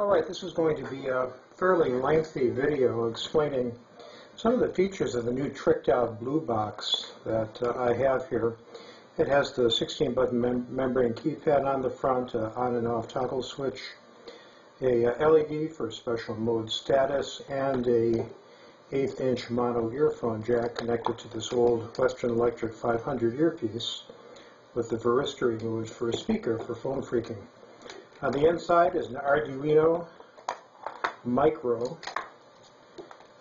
All right, this is going to be a fairly lengthy video explaining some of the features of the new tricked out blue box that uh, I have here. It has the 16 button mem membrane keypad on the front, uh, on and off toggle switch, a uh, LED for special mode status, and a eighth inch mono earphone jack connected to this old Western Electric 500 earpiece with the varistor mode for a speaker for phone phreaking. On the inside is an Arduino Micro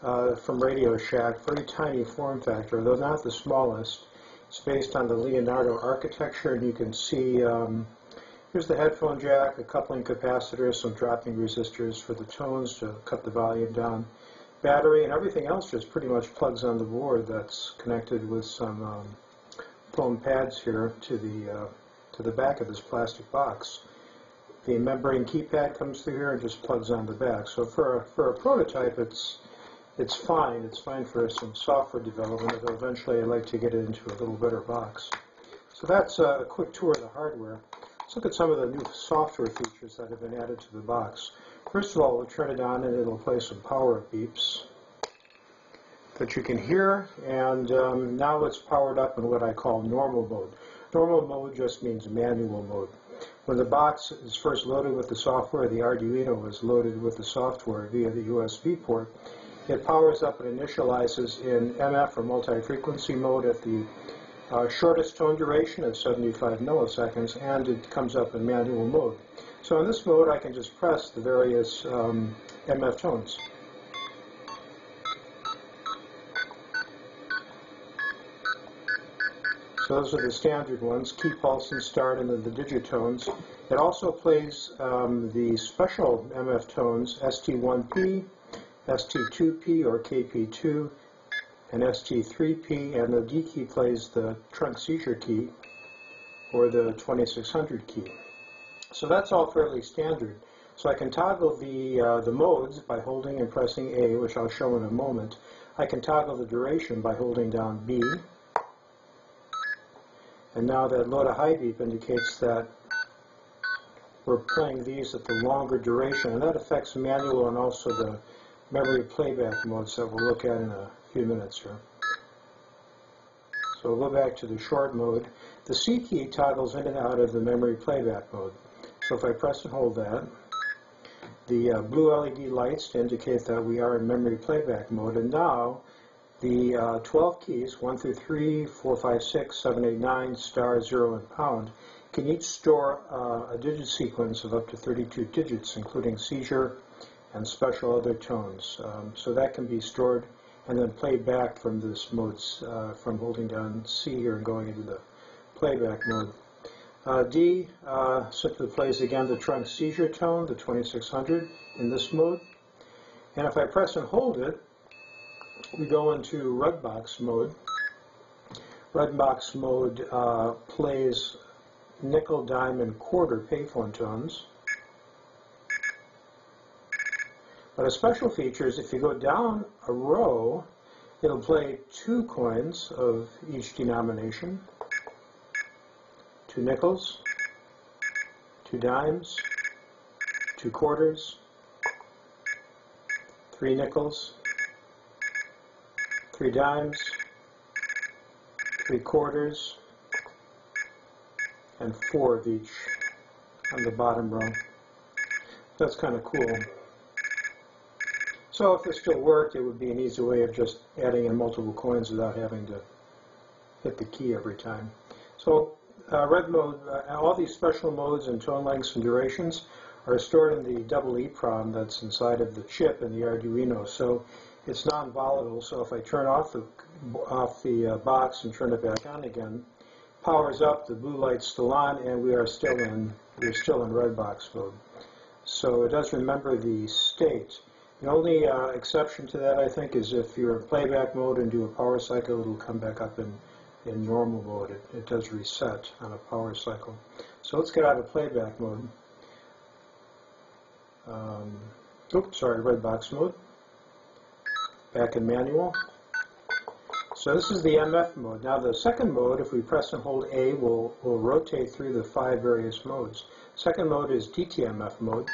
uh, from Radio Shack, very tiny form factor, though not the smallest. It's based on the Leonardo architecture, and you can see um, here's the headphone jack, a coupling capacitor, some dropping resistors for the tones to cut the volume down, battery, and everything else just pretty much plugs on the board that's connected with some um, foam pads here to the uh, to the back of this plastic box. The membrane keypad comes through here and just plugs on the back. So for a, for a prototype, it's it's fine. It's fine for some software development, although eventually I'd like to get it into a little better box. So that's a quick tour of the hardware. Let's look at some of the new software features that have been added to the box. First of all, we'll turn it on and it'll play some power beeps that you can hear, and um, now it's powered up in what I call normal mode. Normal mode just means manual mode. When the box is first loaded with the software, the Arduino is loaded with the software via the USB port. It powers up and initializes in MF or multi-frequency mode at the uh, shortest tone duration of 75 milliseconds, and it comes up in manual mode. So in this mode, I can just press the various um, MF tones. Those are the standard ones, key pulse and start, and then the digitones. It also plays um, the special MF tones, ST1P, ST2P or KP2, and ST3P, and the D key plays the trunk seizure key, or the 2600 key. So that's all fairly standard. So I can toggle the, uh, the modes by holding and pressing A, which I'll show in a moment. I can toggle the duration by holding down B, and now that load a high beep indicates that we're playing these at the longer duration, and that affects manual and also the memory playback modes that we'll look at in a few minutes here. So we'll go back to the short mode. The C key toggles in and out of the memory playback mode. So if I press and hold that, the uh, blue LED lights to indicate that we are in memory playback mode, and now the uh, 12 keys, 1 through 3, 4, 5, 6, 7, 8, 9, star, 0, and pound, can each store uh, a digit sequence of up to 32 digits, including seizure and special other tones. Um, so that can be stored and then played back from this mode, uh, from holding down C here and going into the playback mode. Uh, D uh, simply plays again the trunk seizure tone, the 2600, in this mode. And if I press and hold it, we go into red box mode. Red box mode uh, plays nickel, dime, and quarter payphone tones. But a special feature is if you go down a row, it'll play two coins of each denomination, two nickels, two dimes, two quarters, three nickels, three dimes, three quarters, and four of each on the bottom row. That's kind of cool. So if this still worked, it would be an easy way of just adding in multiple coins without having to hit the key every time. So uh, red mode, uh, all these special modes and tone lengths and durations are stored in the double EEPROM that's inside of the chip in the Arduino. So it's non-volatile, so if I turn off the off the uh, box and turn it back on again, powers up, the blue light's still on, and we are still in we're still in red box mode. So it does remember the state. The only uh, exception to that, I think, is if you're in playback mode and do a power cycle, it'll come back up in, in normal mode. It, it does reset on a power cycle. So let's get out of playback mode. Um, oops, sorry, red box mode back in manual. So this is the MF mode. Now the second mode, if we press and hold A, will will rotate through the five various modes. Second mode is DTMF mode.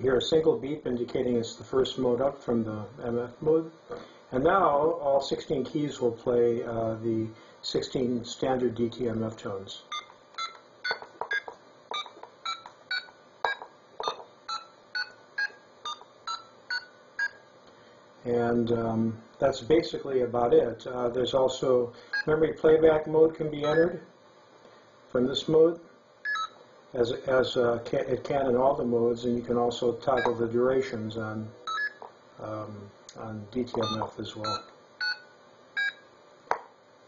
hear a single beep indicating it's the first mode up from the MF mode. And now all 16 keys will play uh, the 16 standard DTMF tones. And um, that's basically about it. Uh, there's also memory playback mode can be entered from this mode, as, as uh, can, it can in all the modes, and you can also toggle the durations on, um, on DTMF as well.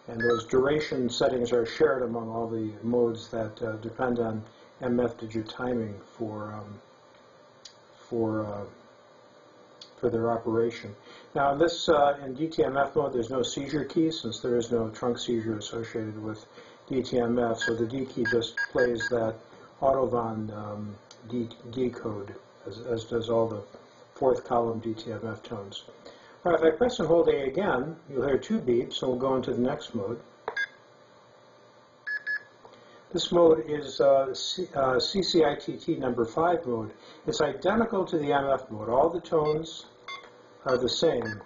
And those duration settings are shared among all the modes that uh, depend on MF digit timing for, um, for uh, for their operation. Now, in this uh, in DTMF mode, there's no seizure key since there is no trunk seizure associated with DTMF. So the D key just plays that Autovon um, D, D code, as, as does all the fourth column DTMF tones. Now, if I press and hold A again, you'll hear two beeps, so we'll go into the next mode. This mode is uh, uh, CCITT number 5 mode. It's identical to the MF mode. All the tones are the same.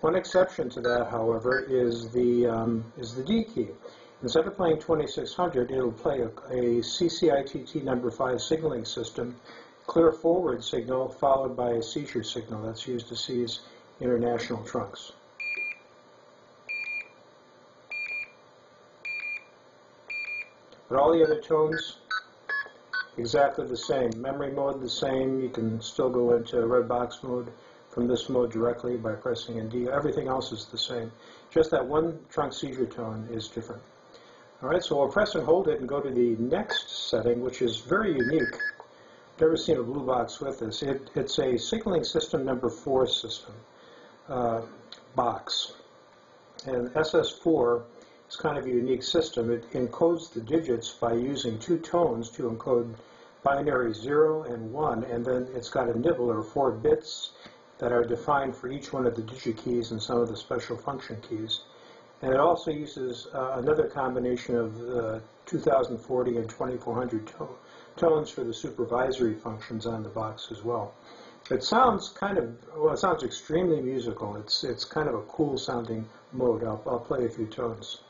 One exception to that, however, is the, um, is the D key. Instead of playing 2600, it'll play a, a CCITT number 5 signaling system, clear forward signal followed by a seizure signal that's used to seize international trunks. But all the other tones exactly the same. Memory mode the same. You can still go into red box mode from this mode directly by pressing ND. Everything else is the same. Just that one trunk seizure tone is different. All right, so we'll press and hold it and go to the next setting, which is very unique. Never seen a blue box with this. It, it's a signaling system number four system uh, box. And SS4 it's kind of a unique system. It encodes the digits by using two tones to encode binary 0 and 1, and then it's got a nibble or four bits that are defined for each one of the digit keys and some of the special function keys. And it also uses uh, another combination of uh, 2040 and 2400 to tones for the supervisory functions on the box as well. It sounds kind of, well, it sounds extremely musical. It's, it's kind of a cool sounding mode. I'll, I'll play a few tones.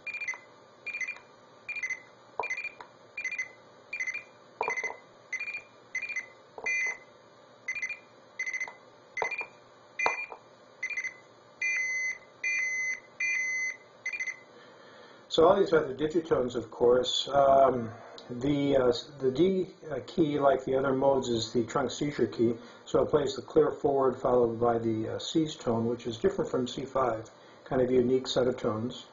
So all these are the digitones, of course. Um, the, uh, the D key, like the other modes, is the trunk seizure key. So it plays the clear forward followed by the uh, seize tone, which is different from C5, kind of a unique set of tones.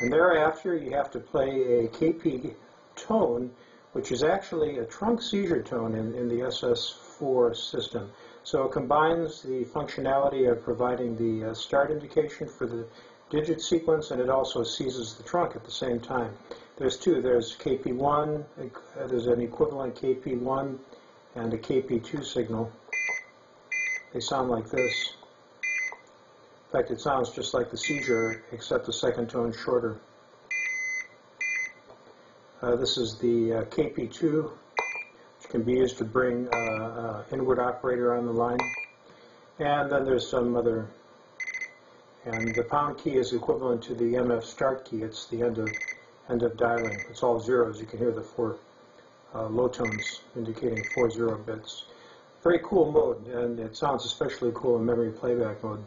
And thereafter, you have to play a KP tone, which is actually a trunk seizure tone in, in the SS4 system. So it combines the functionality of providing the uh, start indication for the digit sequence, and it also seizes the trunk at the same time. There's two. There's KP1, uh, there's an equivalent KP1 and a KP2 signal. They sound like this. In fact, it sounds just like the seizure, except the second tone shorter. Uh, this is the uh, KP2, which can be used to bring uh, uh, inward operator on the line. And then there's some other and the pound key is equivalent to the MF start key. It's the end of end of dialing. It's all zeros. You can hear the four uh, low tones indicating four zero bits. Very cool mode, and it sounds especially cool in memory playback mode.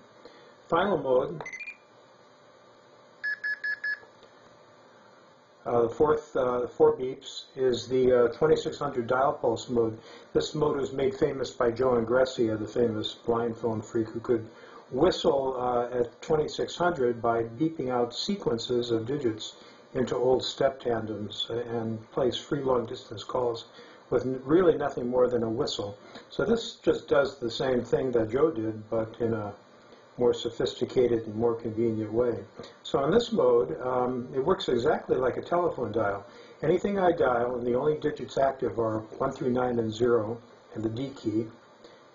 Final mode, uh, the fourth, uh, four beeps, is the uh, 2600 dial pulse mode. This mode was made famous by Joe Engressia, the famous blind phone phreak who could whistle uh, at 2600 by beeping out sequences of digits into old step tandems and place free long distance calls with really nothing more than a whistle. So this just does the same thing that Joe did, but in a more sophisticated and more convenient way. So in this mode, um, it works exactly like a telephone dial. Anything I dial, and the only digits active are 1 through 9 and 0, and the D key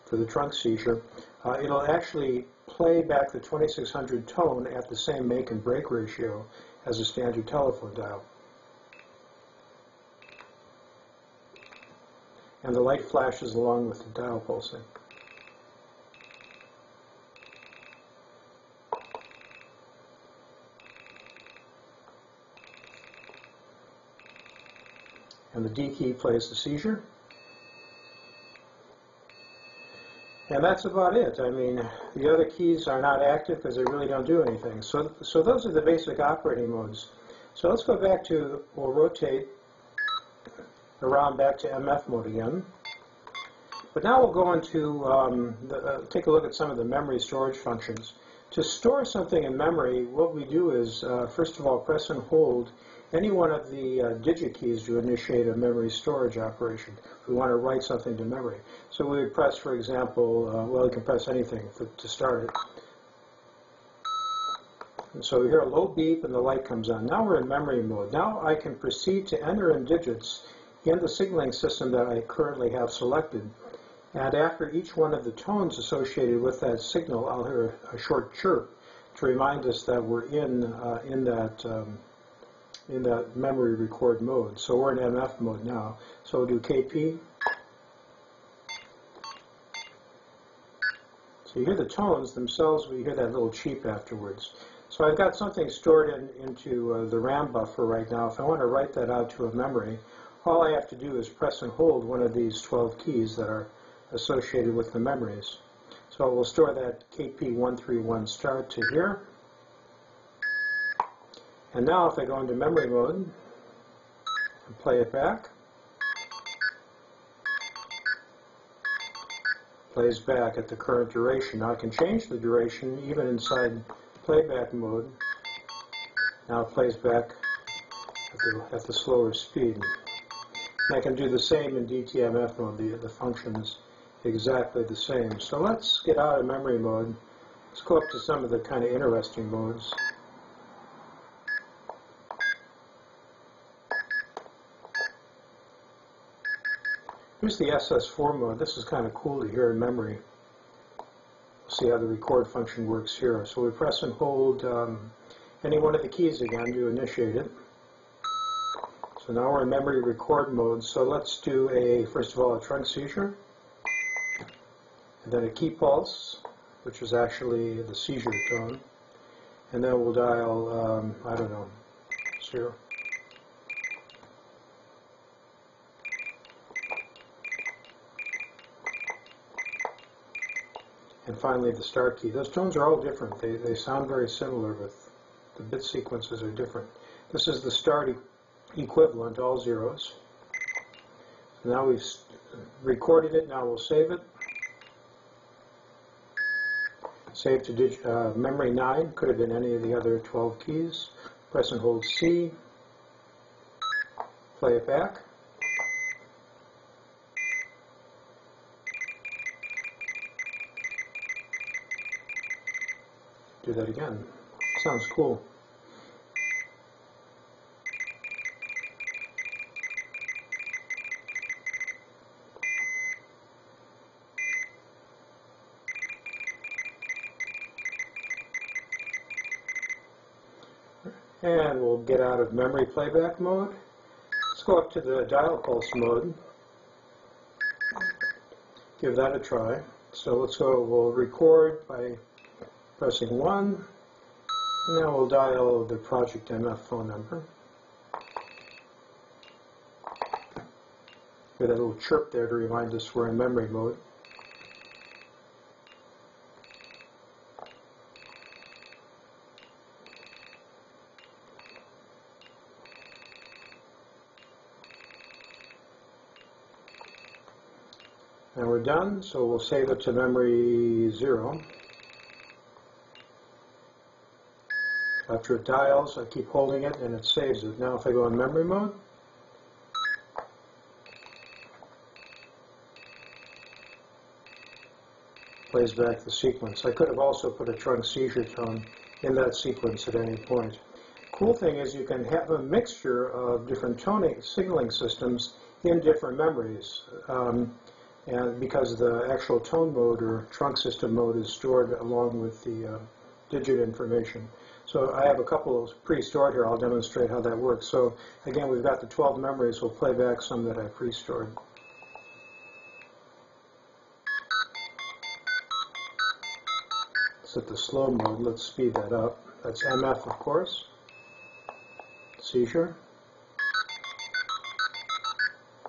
for the trunk seizure, uh, it'll actually play back the 2600 tone at the same make and break ratio as a standard telephone dial. and the light flashes along with the dial pulsing. And the D key plays the seizure. And that's about it. I mean, the other keys are not active because they really don't do anything. So, so those are the basic operating modes. So let's go back to, we'll rotate around back to MF mode again. But now we'll go into, um, the, uh, take a look at some of the memory storage functions. To store something in memory, what we do is, uh, first of all, press and hold any one of the uh, digit keys to initiate a memory storage operation. We want to write something to memory. So we would press, for example, uh, well, you can press anything for, to start it. And so we hear a low beep and the light comes on. Now we're in memory mode. Now I can proceed to enter in digits in the signaling system that I currently have selected. And after each one of the tones associated with that signal, I'll hear a, a short chirp to remind us that we're in, uh, in that um, in that memory record mode. So we're in MF mode now. So we'll do KP. So you hear the tones themselves, but you hear that little cheep afterwards. So I've got something stored in, into uh, the RAM buffer right now. If I want to write that out to a memory, all I have to do is press and hold one of these 12 keys that are associated with the memories. So we'll store that KP131 start to here. And now if I go into memory mode and play it back, plays back at the current duration. Now I can change the duration even inside playback mode. Now it plays back at the, at the slower speed. And I can do the same in DTMF mode. The, the function is exactly the same. So let's get out of memory mode. Let's go up to some of the kind of interesting modes. Here's the SS4 mode. This is kind of cool to hear in memory. See how the record function works here. So we press and hold um, any one of the keys again to initiate it. So now we're in memory record mode. So let's do a, first of all, a trunk seizure. And then a key pulse, which is actually the seizure tone. And then we'll dial, um, I don't know, zero. And finally the start key. Those tones are all different. They, they sound very similar, but the bit sequences are different. This is the start e equivalent, all zeros. So now we've recorded it, now we'll save it. Save to uh, memory 9, could have been any of the other 12 keys. Press and hold C, play it back. Do that again. Sounds cool. And we'll get out of memory playback mode. Let's go up to the dial pulse mode. Give that a try. So let's go, we'll record by pressing 1, and then we'll dial the Project MF phone number. Get a little chirp there to remind us we're in memory mode. And we're done, so we'll save it to memory 0. After it dials, I keep holding it and it saves it. Now if I go in memory mode, plays back the sequence. I could have also put a trunk seizure tone in that sequence at any point. Cool thing is you can have a mixture of different toning signaling systems in different memories. Um, and because the actual tone mode or trunk system mode is stored along with the uh, digit information. So I have a couple of pre-stored here. I'll demonstrate how that works. So again, we've got the 12 memories. We'll play back some that I pre-stored. Set the slow mode. Let's speed that up. That's MF, of course. Seizure.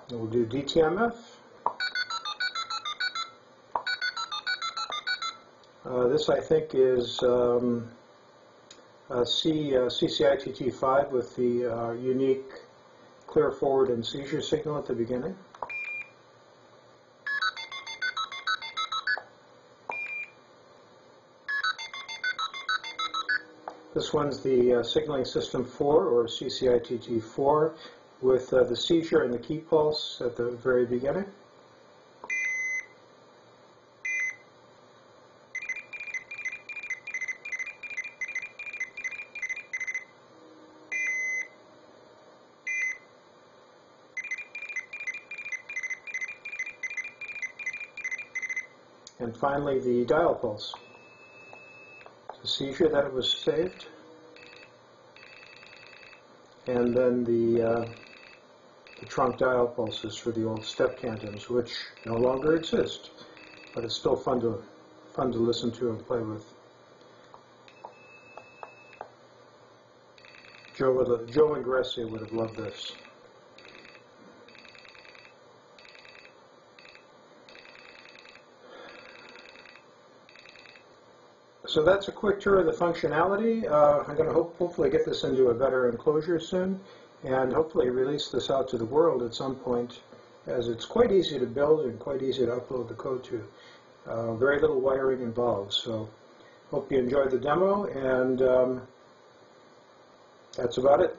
And we'll do DTMF. Uh, this, I think, is... Um, uh, C, uh, CCITT5 with the uh, unique clear forward and seizure signal at the beginning. This one's the uh, signaling system 4 or CCITT4 with uh, the seizure and the key pulse at the very beginning. And finally, the dial pulse. The seizure that it was saved. And then the, uh, the trunk dial pulses for the old step tandems, which no longer exist, but it's still fun to, fun to listen to and play with. Joe, would, Joe Engressia would have loved this. So that's a quick tour of the functionality. Uh, I'm going to hope, hopefully get this into a better enclosure soon and hopefully release this out to the world at some point as it's quite easy to build and quite easy to upload the code to. Uh, very little wiring involved. So hope you enjoyed the demo and um, that's about it.